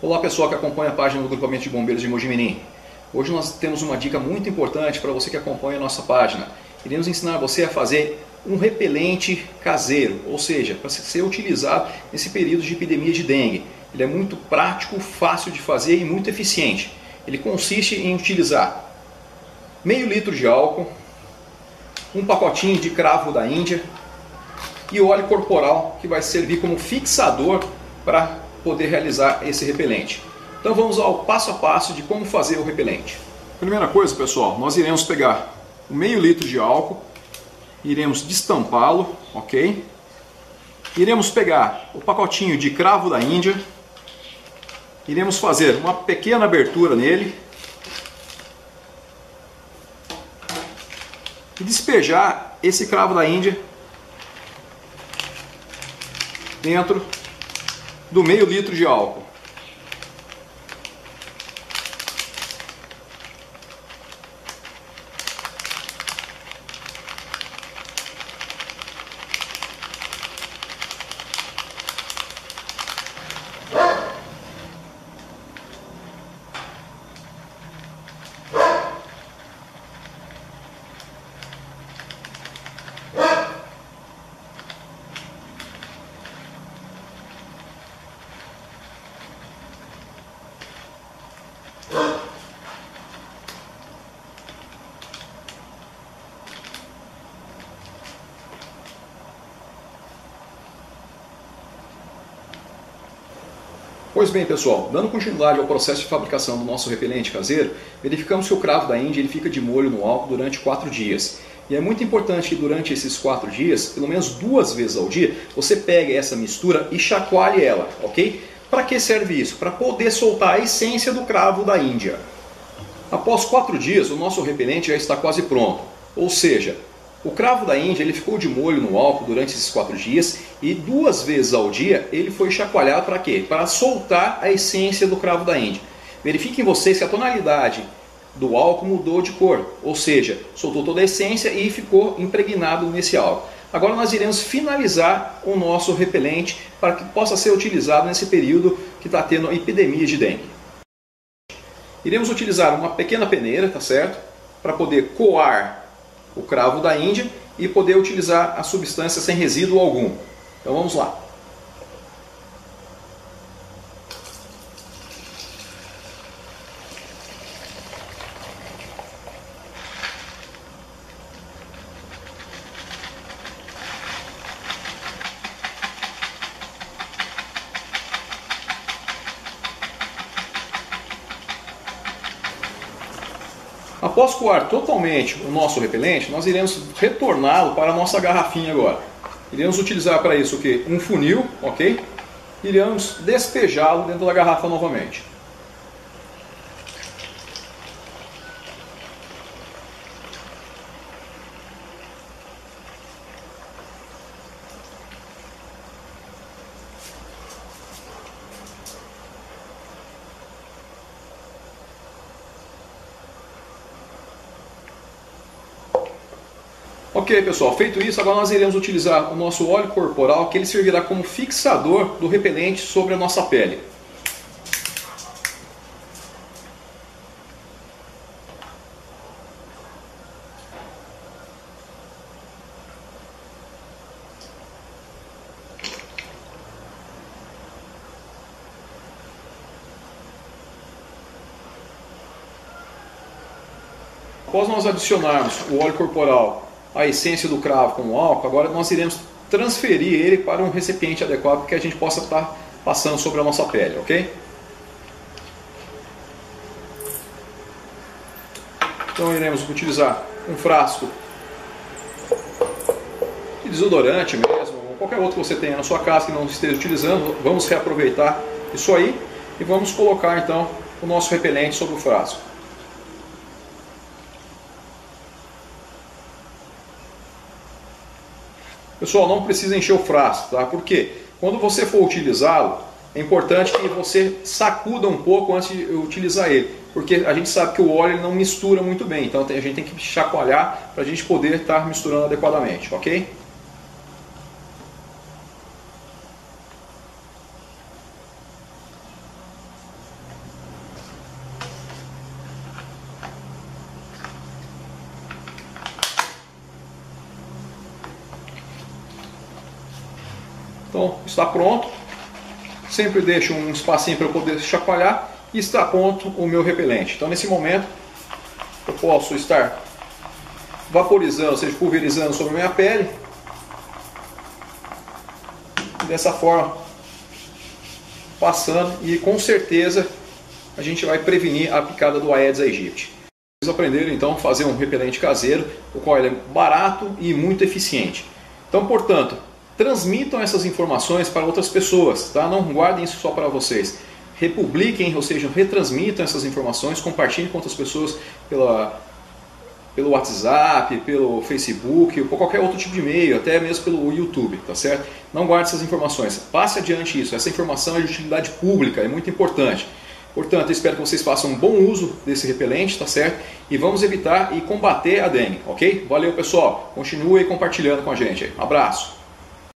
Olá pessoal que acompanha a página do Grupamento de Bombeiros de Mojimirim. Hoje nós temos uma dica muito importante para você que acompanha a nossa página. Iremos ensinar você a fazer um repelente caseiro, ou seja, para ser utilizado nesse período de epidemia de dengue. Ele é muito prático, fácil de fazer e muito eficiente. Ele consiste em utilizar meio litro de álcool, um pacotinho de cravo da Índia e óleo corporal que vai servir como fixador para poder realizar esse repelente. Então vamos ao passo a passo de como fazer o repelente. Primeira coisa, pessoal, nós iremos pegar um meio litro de álcool, iremos destampá-lo, ok? Iremos pegar o pacotinho de cravo da Índia, iremos fazer uma pequena abertura nele e despejar esse cravo da Índia dentro do meio litro de álcool. Pois bem, pessoal, dando continuidade ao processo de fabricação do nosso repelente caseiro, verificamos que o cravo da Índia ele fica de molho no álcool durante 4 dias. E é muito importante que durante esses 4 dias, pelo menos duas vezes ao dia, você pegue essa mistura e chacoalhe ela, ok? Para que serve isso? Para poder soltar a essência do cravo da Índia. Após 4 dias, o nosso repelente já está quase pronto. Ou seja, o cravo da Índia ele ficou de molho no álcool durante esses quatro dias e duas vezes ao dia ele foi chacoalhado para quê? Para soltar a essência do cravo da Índia. Verifiquem vocês que a tonalidade do álcool mudou de cor, ou seja, soltou toda a essência e ficou impregnado nesse álcool. Agora nós iremos finalizar o nosso repelente para que possa ser utilizado nesse período que está tendo epidemia de dengue. Iremos utilizar uma pequena peneira, tá certo? Para poder coar o cravo da Índia e poder utilizar a substância sem resíduo algum. Então vamos lá. Após coar totalmente o nosso repelente, nós iremos retorná-lo para a nossa garrafinha agora. Iremos utilizar para isso o que? Um funil, ok? Iremos despejá-lo dentro da garrafa novamente. Ok, pessoal, feito isso, agora nós iremos utilizar o nosso óleo corporal, que ele servirá como fixador do repelente sobre a nossa pele. Após nós adicionarmos o óleo corporal a essência do cravo com o álcool, agora nós iremos transferir ele para um recipiente adequado que a gente possa estar passando sobre a nossa pele, ok? Então iremos utilizar um frasco de desodorante mesmo, ou qualquer outro que você tenha na sua casa que não esteja utilizando, vamos reaproveitar isso aí e vamos colocar então o nosso repelente sobre o frasco. Pessoal, não precisa encher o frasco, tá? Porque quando você for utilizá-lo, é importante que você sacuda um pouco antes de utilizar ele, porque a gente sabe que o óleo não mistura muito bem, então a gente tem que chacoalhar para a gente poder estar misturando adequadamente, ok? Então está pronto. Sempre deixo um espacinho para eu poder chacoalhar e está pronto o meu repelente. Então nesse momento eu posso estar vaporizando, ou seja, pulverizando sobre a minha pele. Dessa forma, passando e com certeza a gente vai prevenir a picada do Aedes aegypti. Vocês aprenderam então a fazer um repelente caseiro, o qual é barato e muito eficiente. Então, portanto, transmitam essas informações para outras pessoas, tá? Não guardem isso só para vocês. Republiquem, ou seja, retransmitam essas informações, compartilhem com outras pessoas pela, pelo WhatsApp, pelo Facebook, ou qualquer outro tipo de e-mail, até mesmo pelo YouTube, tá certo? Não guarde essas informações, passe adiante isso. Essa informação é de utilidade pública, é muito importante. Portanto, espero que vocês façam um bom uso desse repelente, tá certo? E vamos evitar e combater a dengue, ok? Valeu, pessoal. Continue compartilhando com a gente. Um abraço.